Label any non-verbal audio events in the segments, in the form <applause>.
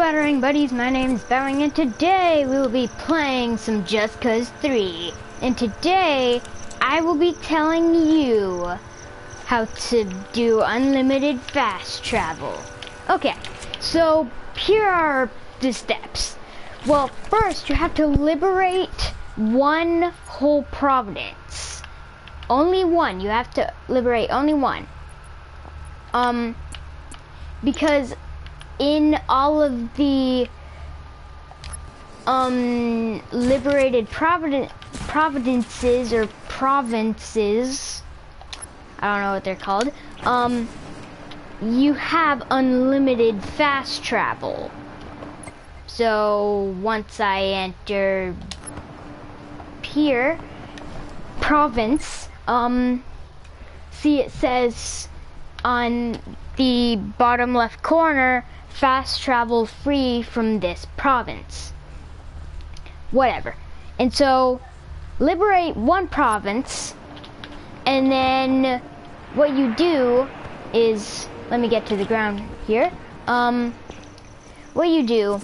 Battering Buddies, my name is Batwing and today we will be playing some Just Cause 3. And today I will be telling you how to do unlimited fast travel. Okay, so here are the steps. Well, first you have to liberate one whole province. Only one, you have to liberate only one. Um, because in all of the um liberated providence providences or provinces I don't know what they're called um you have unlimited fast travel. So once I enter here province um see it says on the bottom left corner fast travel free from this province. Whatever. And so, liberate one province, and then what you do is, let me get to the ground here. Um, what you do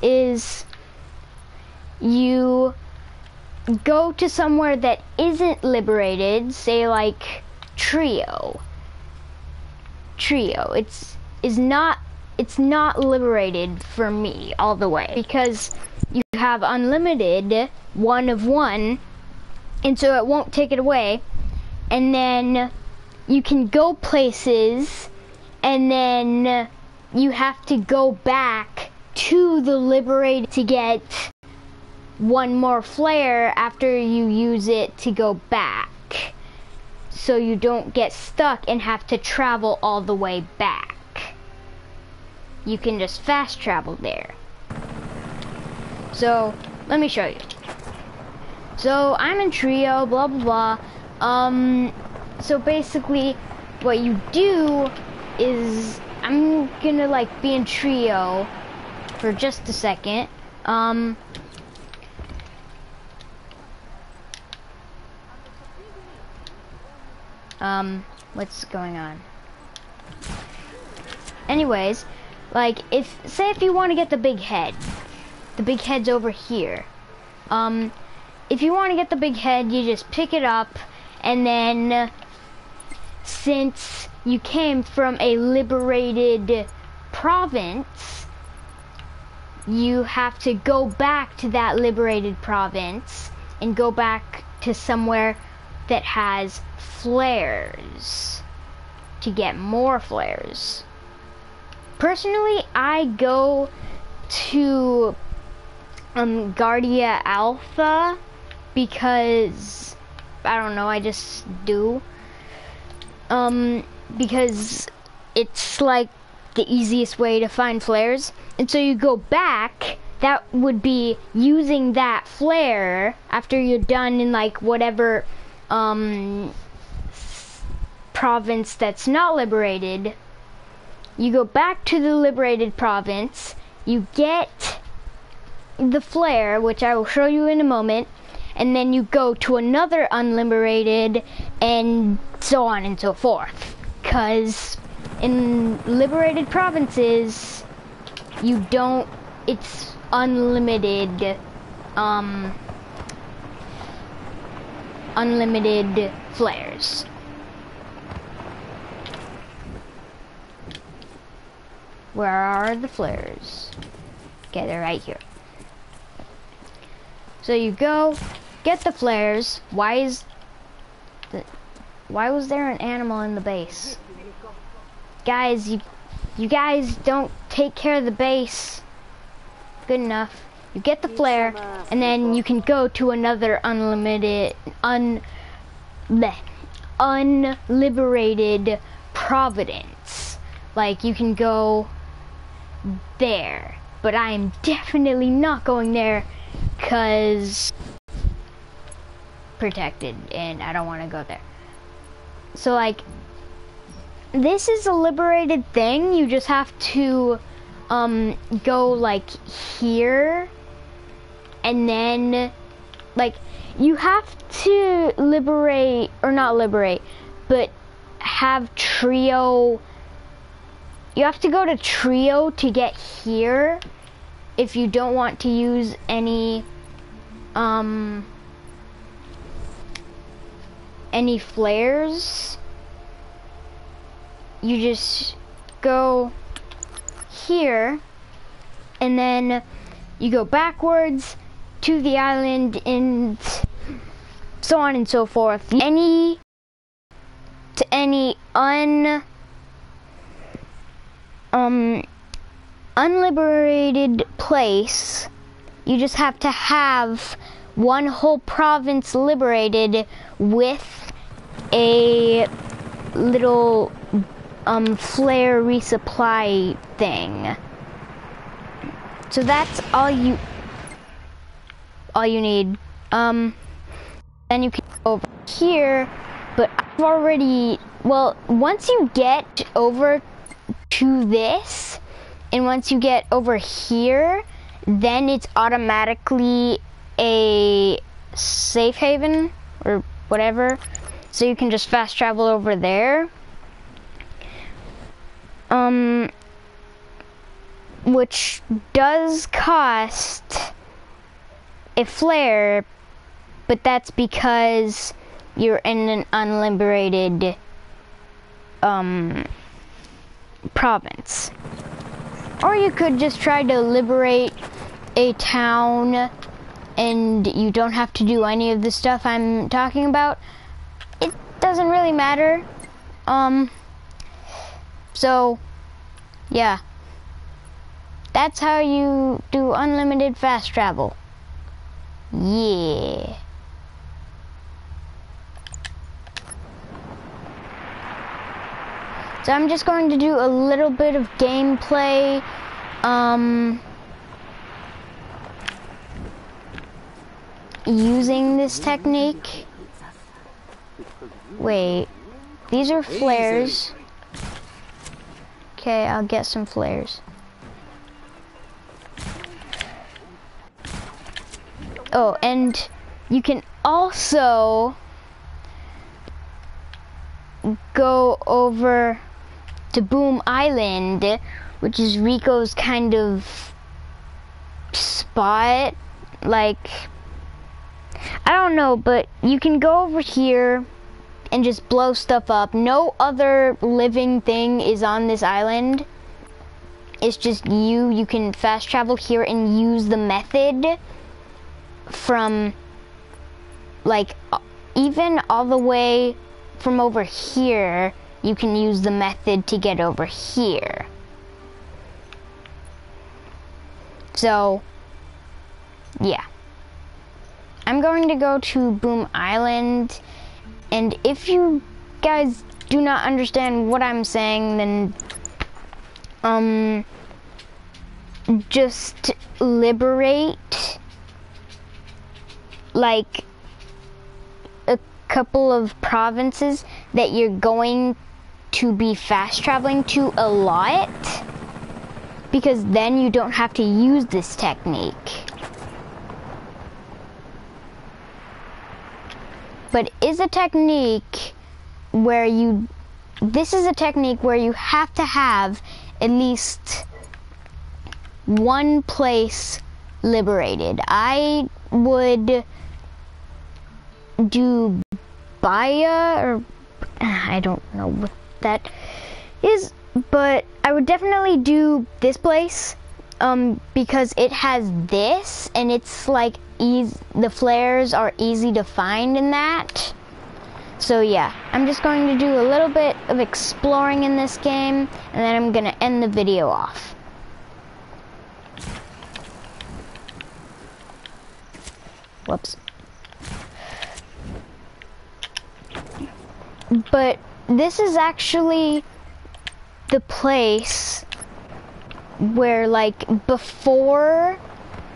is you go to somewhere that isn't liberated, say like Trio. Trio. It's is not it's not liberated for me all the way because you have unlimited one of one and so it won't take it away. And then you can go places and then you have to go back to the liberated to get one more flare after you use it to go back. So you don't get stuck and have to travel all the way back you can just fast travel there. So, let me show you. So, I'm in Trio, blah, blah, blah. Um, so basically, what you do is, I'm gonna, like, be in Trio for just a second. Um, um, what's going on? Anyways, like, if, say if you want to get the big head, the big head's over here. Um, if you want to get the big head, you just pick it up, and then, since you came from a liberated province, you have to go back to that liberated province and go back to somewhere that has flares to get more flares personally, I go to um, Guardia Alpha because I don't know, I just do. Um, because it's like the easiest way to find flares. And so you go back, that would be using that flare after you're done in like whatever um, province that's not liberated you go back to the liberated province, you get the flare, which I will show you in a moment, and then you go to another unliberated, and so on and so forth. Because in liberated provinces, you don't, it's unlimited, um, unlimited flares. Where are the flares? Okay, they're right here. So you go, get the flares. Why is the, why was there an animal in the base? Guys, you, you guys don't take care of the base. Good enough. You get the flare, and then you can go to another unlimited, un, bleh, unliberated Providence. Like, you can go there. But I am definitely not going there because protected and I don't want to go there. So like this is a liberated thing. You just have to um go like here and then like you have to liberate or not liberate but have trio you have to go to trio to get here if you don't want to use any um any flares. You just go here and then you go backwards to the island and so on and so forth. Any to any un um unliberated place you just have to have one whole province liberated with a little um, flare resupply thing. So that's all you all you need. Um, then you can go over here, but I've already well once you get over to this, and once you get over here, then it's automatically a safe haven or whatever. So you can just fast travel over there. Um, which does cost a flare, but that's because you're in an unliberated um, province. Or you could just try to liberate a town and you don't have to do any of the stuff I'm talking about. It doesn't really matter. Um, so, yeah. That's how you do unlimited fast travel. Yeah. So I'm just going to do a little bit of gameplay. Um, using this technique. Wait, these are flares. Okay, I'll get some flares. Oh, and you can also go over to Boom Island, which is Rico's kind of spot. Like, I don't know, but you can go over here and just blow stuff up. No other living thing is on this island. It's just you. You can fast travel here and use the method from like even all the way from over here, you can use the method to get over here. So, yeah. I'm going to go to Boom Island, and if you guys do not understand what I'm saying, then, um, just liberate, like, a couple of provinces that you're going to be fast traveling to a lot, because then you don't have to use this technique. but is a technique where you this is a technique where you have to have at least one place liberated. I would do Baya or <sighs> I don't know what that is, but I would definitely do this place um, because it has this and it's like easy, the flares are easy to find in that. So yeah, I'm just going to do a little bit of exploring in this game and then I'm going to end the video off. Whoops. But this is actually the place where like before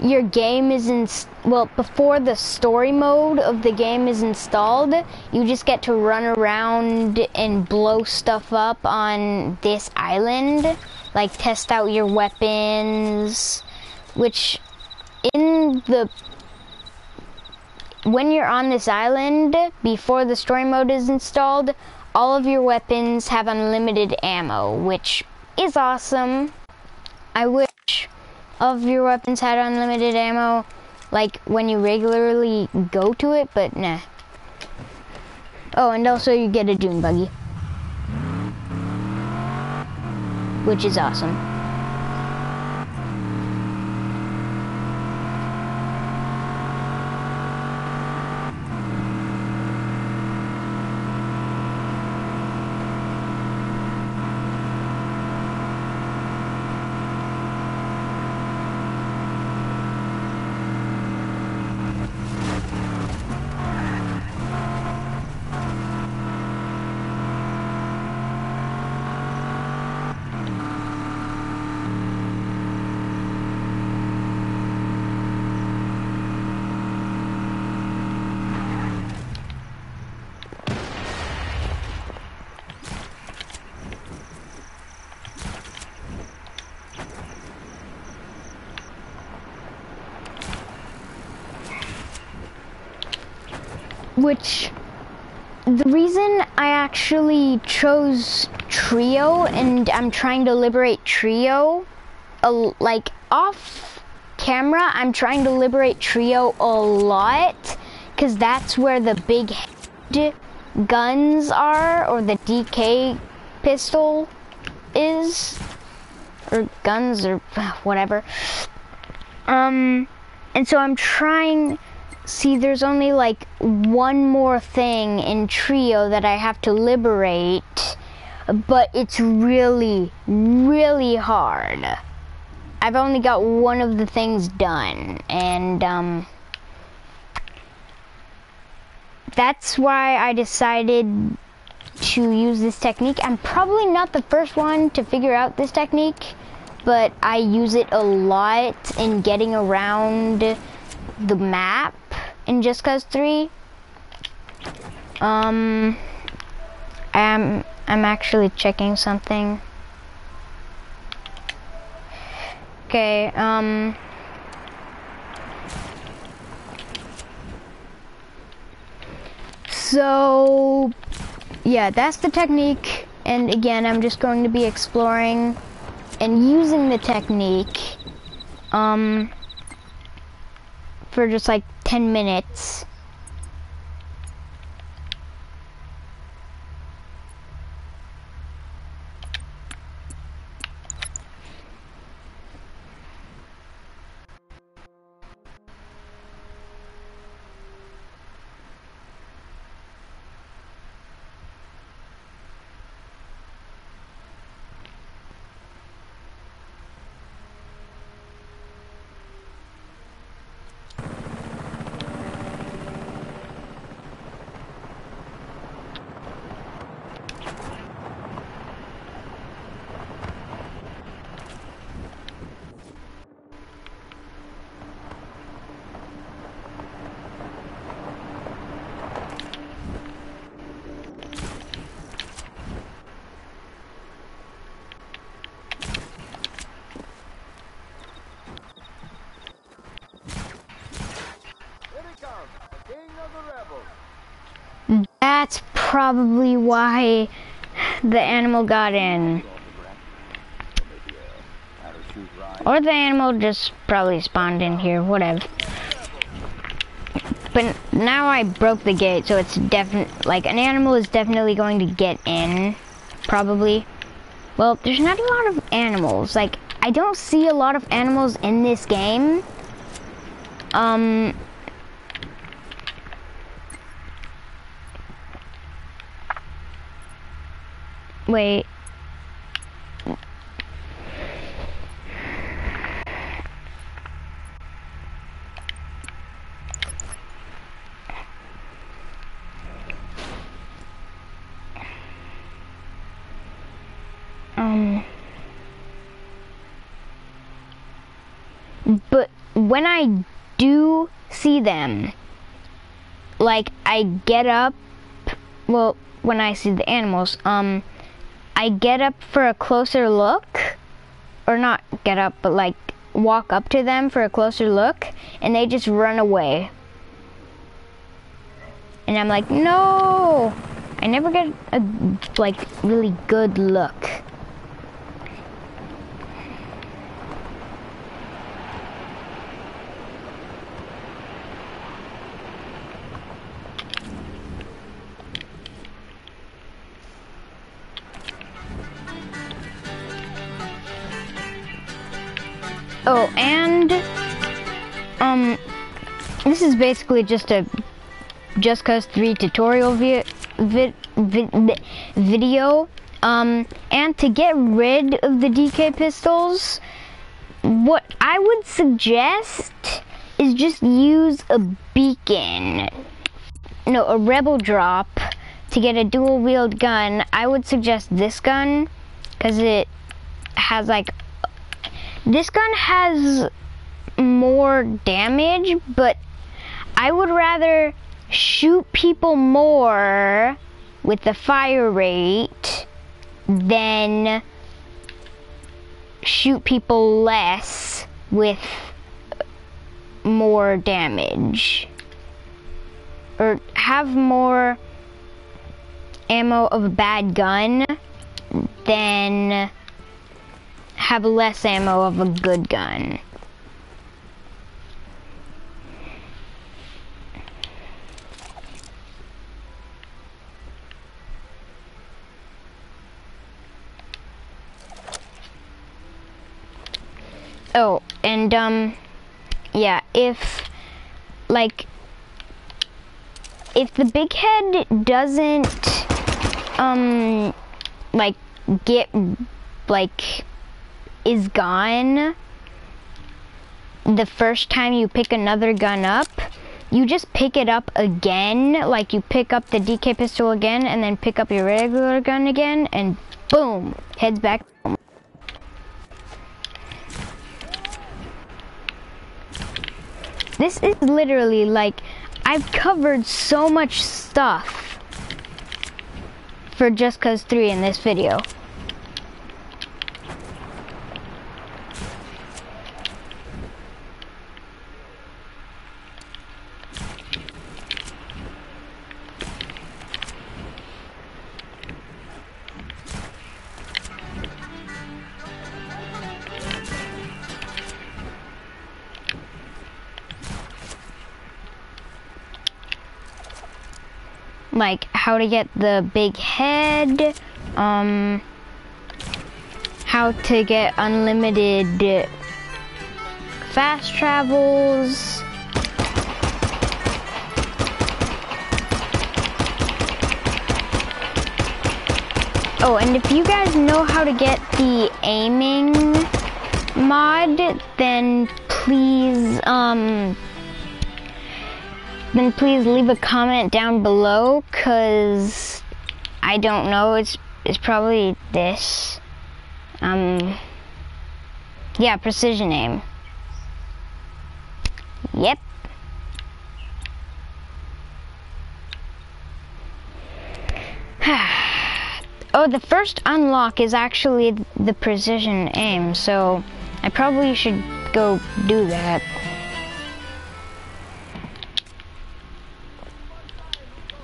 your game is in well before the story mode of the game is installed you just get to run around and blow stuff up on this island. Like test out your weapons which in the when you're on this island before the story mode is installed all of your weapons have unlimited ammo which is awesome. I wish all of your weapons had unlimited ammo, like when you regularly go to it, but nah. Oh, and also you get a dune buggy. Which is awesome. Which the reason I actually chose trio and I'm trying to liberate trio uh, like off camera I'm trying to liberate trio a lot because that's where the big guns are or the DK pistol is or guns or whatever. Um and so I'm trying See, there's only like one more thing in Trio that I have to liberate, but it's really, really hard. I've only got one of the things done, and um, that's why I decided to use this technique. I'm probably not the first one to figure out this technique, but I use it a lot in getting around the map in Just Cause 3. Um, I'm, I'm actually checking something. Okay, um... So, yeah, that's the technique. And again, I'm just going to be exploring and using the technique. Um, for just like 10 minutes. That's probably why the animal got in. Or the animal just probably spawned in here, whatever. But now I broke the gate, so it's definitely, like, an animal is definitely going to get in, probably. Well, there's not a lot of animals. Like, I don't see a lot of animals in this game. Um, Wait. Um. But when I do see them, like I get up, well, when I see the animals, um, I get up for a closer look, or not get up, but like walk up to them for a closer look, and they just run away. And I'm like, no! I never get a like really good look. Oh, and um, this is basically just a Just Cause 3 tutorial vi vi vi video. Um, and to get rid of the DK pistols, what I would suggest is just use a beacon. No, a rebel drop to get a dual wield gun. I would suggest this gun because it has like this gun has more damage, but I would rather shoot people more with the fire rate than shoot people less with more damage. Or have more ammo of a bad gun than have less ammo of a good gun. Oh, and um, yeah, if like if the big head doesn't um like get like is gone the first time you pick another gun up, you just pick it up again, like you pick up the DK pistol again and then pick up your regular gun again and boom, heads back. This is literally like, I've covered so much stuff for Just Cause 3 in this video. How to get the big head, um, how to get unlimited fast travels. Oh, and if you guys know how to get the aiming mod, then please, um, then please leave a comment down below because I don't know. It's it's probably this. Um, yeah, precision aim. Yep. <sighs> oh, the first unlock is actually the precision aim, so I probably should go do that.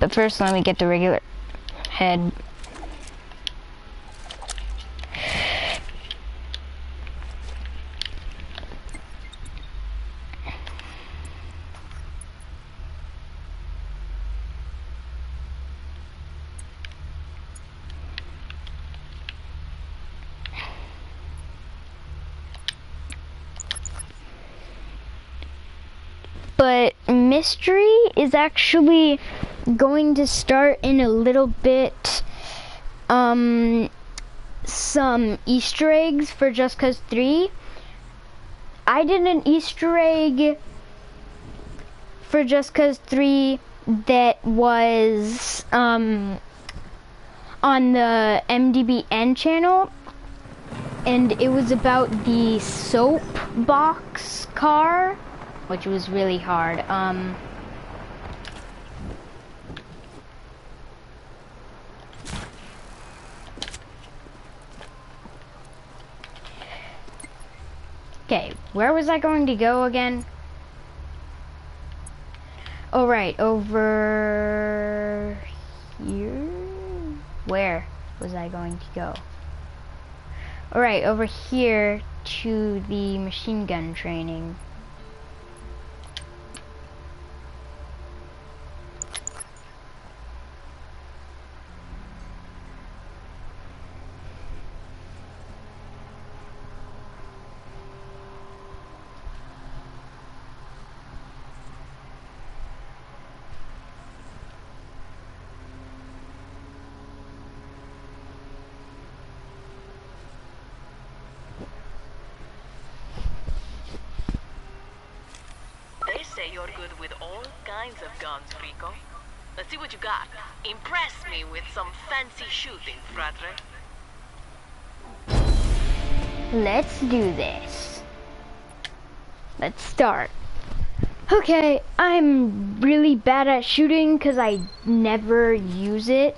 But first, let me get the regular head. But mystery is actually going to start in a little bit um, some Easter eggs for Just Cause 3. I did an Easter egg for Just Cause 3 that was um, on the MDBN channel and it was about the soap box car which was really hard. Um, Okay, where was I going to go again? Oh, right, over here? Where was I going to go? Alright, over here to the machine gun training. kinds of guns, Rico. Let's see what you got. Impress me with some fancy shooting, Fratre. Let's do this. Let's start. Okay, I'm really bad at shooting because I never use it.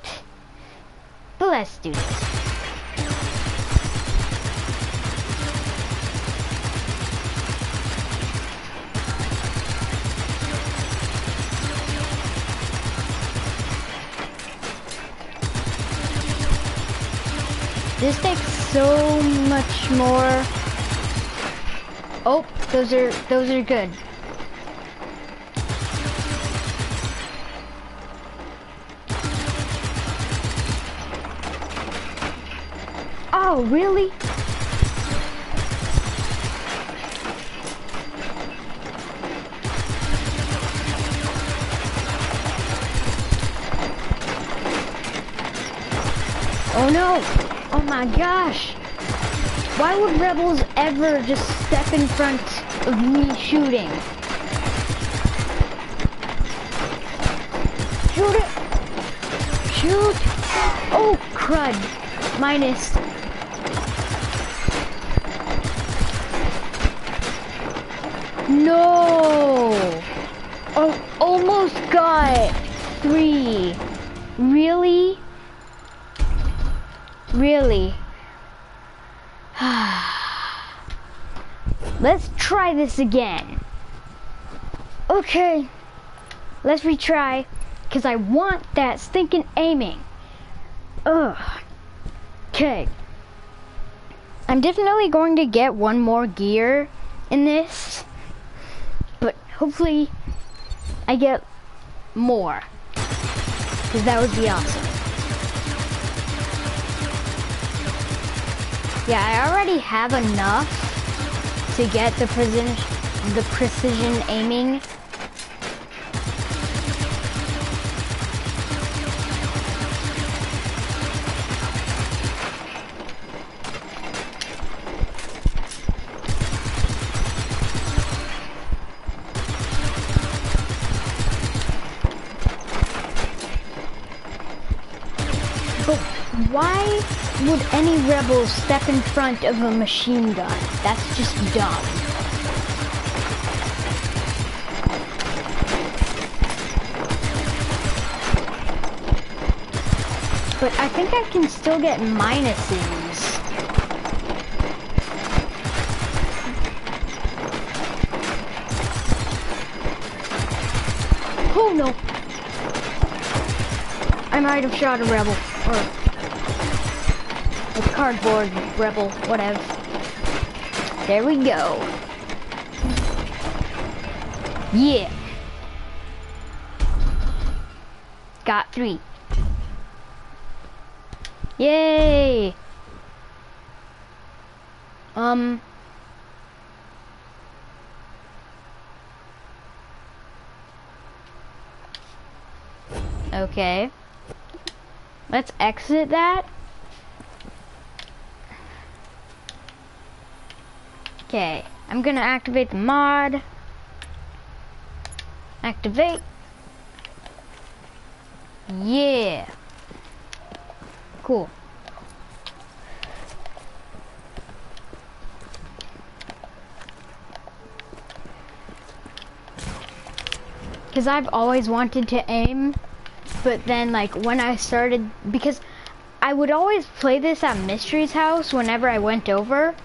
But let's do this. So much more. Oh, those are those are good. Oh, really? Oh no! Oh my gosh! Why would rebels ever just step in front of me shooting? Shoot it! Shoot! Oh crud! Minus. No! Oh, almost got three. Really? Really? <sighs> Let's try this again. Okay. Let's retry. Because I want that stinking aiming. Ugh. Okay. I'm definitely going to get one more gear in this. But hopefully I get more. Because that would be awesome. Yeah, I already have enough to get the precision, the precision aiming. Would any rebel step in front of a machine gun? That's just dumb. But I think I can still get minuses. Oh no! I might have shot a rebel. Or a cardboard rebel, whatever. There we go. Yeah. Got three. Yay! Um. Okay. Let's exit that. Okay, I'm gonna activate the mod. Activate. Yeah. Cool. Because I've always wanted to aim, but then like when I started, because I would always play this at Mystery's house whenever I went over,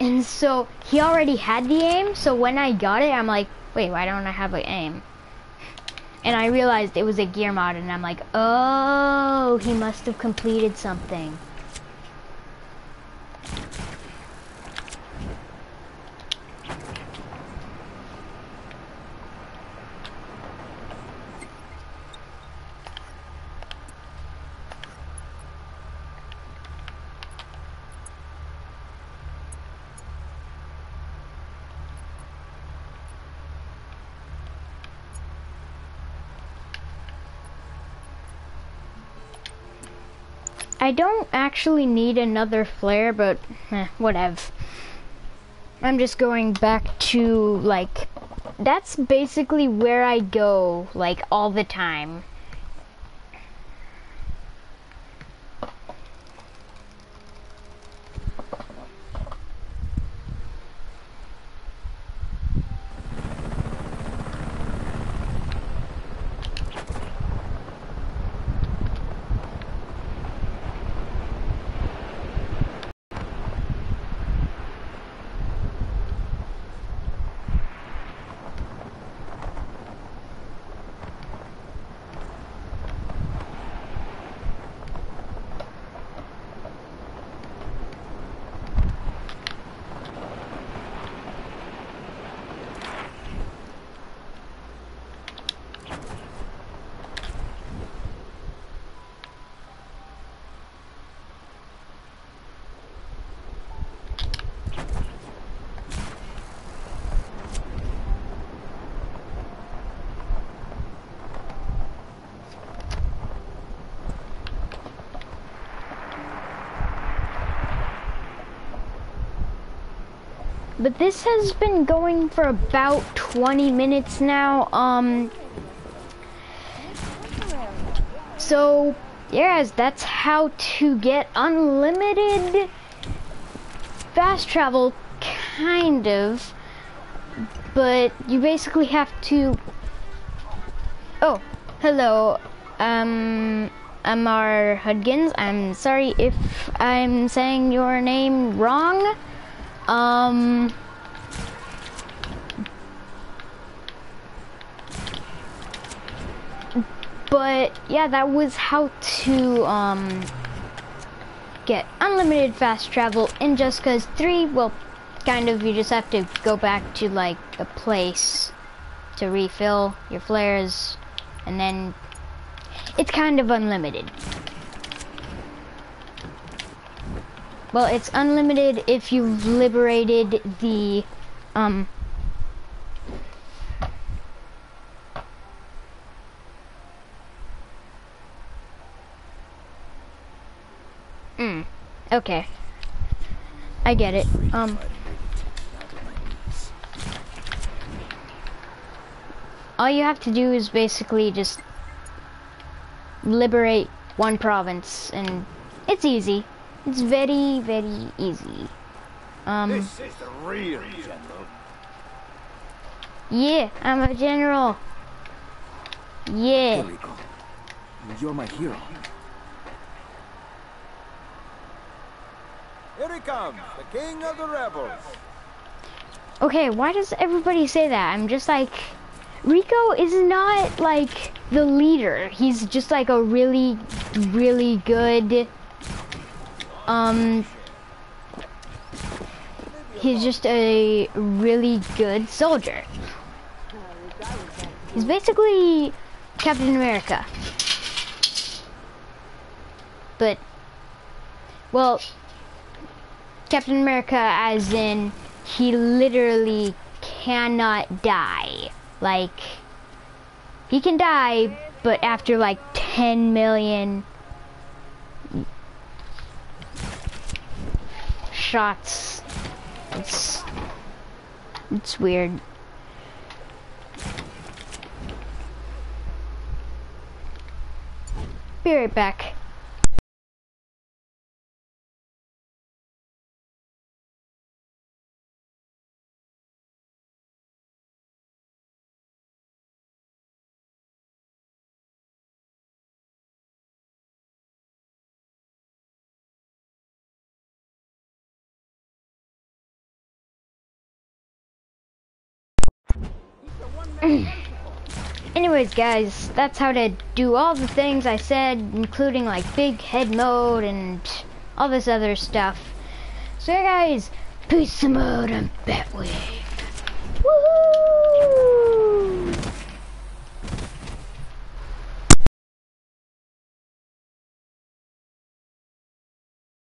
and so he already had the aim, so when I got it, I'm like, wait, why don't I have an aim? And I realized it was a gear mod, and I'm like, oh, he must have completed something. I don't actually need another flare, but eh, whatever. I'm just going back to like that's basically where I go, like, all the time. But this has been going for about 20 minutes now. Um, so, guys, that's how to get unlimited fast travel, kind of. But you basically have to... Oh, hello. Um, Amar Hudgens. I'm sorry if I'm saying your name wrong. Um. But yeah, that was how to um get unlimited fast travel in Just Cause 3. Well, kind of, you just have to go back to like a place to refill your flares, and then it's kind of unlimited. Well, it's unlimited if you've liberated the, um, Mm, okay. I get it. Um, all you have to do is basically just liberate one province, and it's easy. It's very, very easy. Um, This is the real general. yeah, I'm a general. Yeah. Rico, you're my hero. Here he comes, the king of the rebels. Okay, why does everybody say that? I'm just like, Rico is not like the leader. He's just like a really, really good, um, he's just a really good soldier. He's basically Captain America. But, well, Captain America as in he literally cannot die. Like he can die, but after like 10 million shots. It's it's weird. Be right back. <clears throat> Anyways, guys, that's how to do all the things I said, including like big head mode and all this other stuff. So, yeah, guys, peace mode and Batwave.